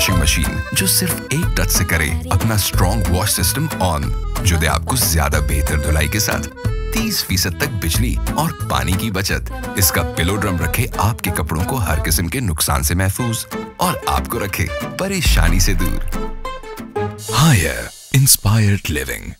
Washing machine जो सिर्फ़ एक टच से करे अपना स्ट्रॉन्ग वॉश सिस्टम ऑन जो दे आपको ज़्यादा बेहतर धुलाई के साथ 30 फ़ीसद तक बिजली और पानी की बचत। इसका पिलो ड्रम रखे आपके कपड़ों को हर किस्म के नुकसान से महफूज और आपको रखे परेशानी से दूर। Higher inspired living